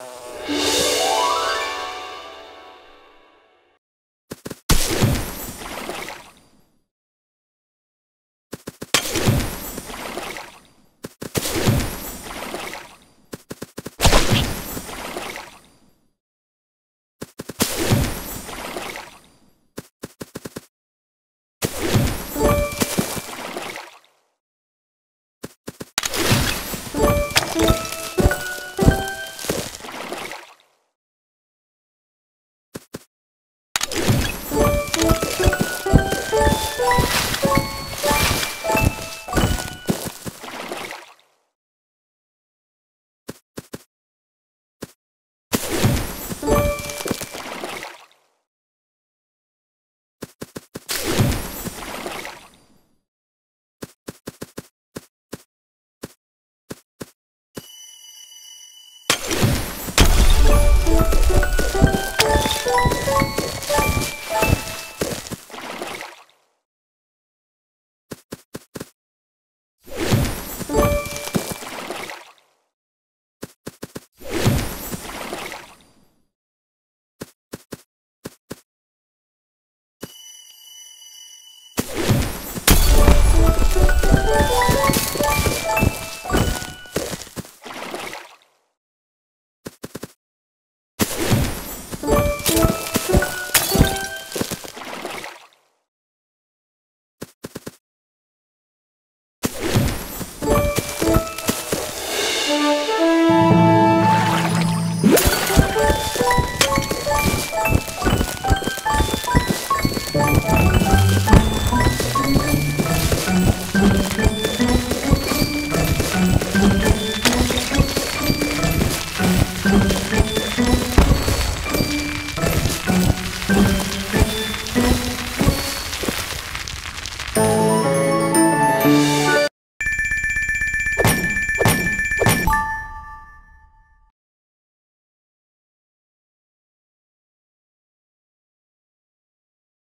you Thank you.